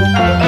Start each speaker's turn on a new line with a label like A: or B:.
A: Música